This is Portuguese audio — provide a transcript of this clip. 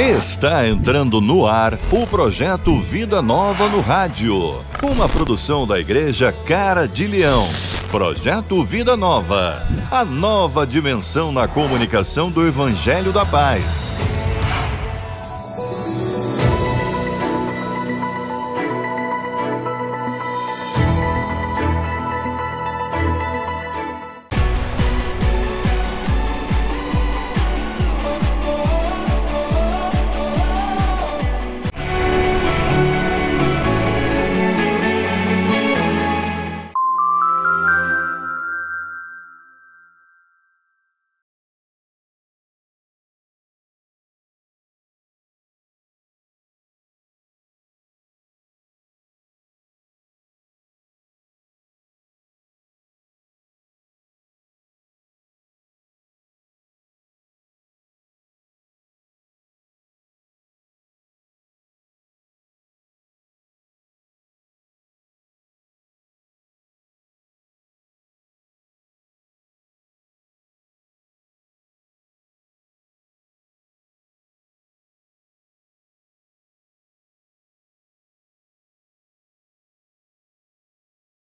Está entrando no ar o projeto Vida Nova no Rádio, uma produção da Igreja Cara de Leão. Projeto Vida Nova, a nova dimensão na comunicação do Evangelho da Paz.